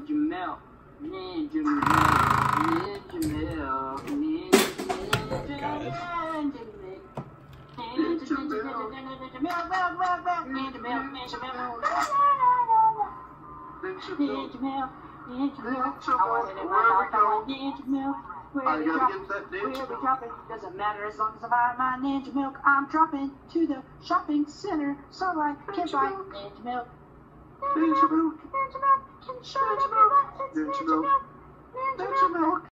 Ninja milk, ninja milk. Ninja milk. Ninja milk. Ninja milk. Ninja I gotta get that ninja milk. dropping? Doesn't matter as long as I buy my ninja milk. I'm dropping to the shopping center so I can buy ninja milk. Ninja milk. Ninja milk. Don't you know? Don't you know?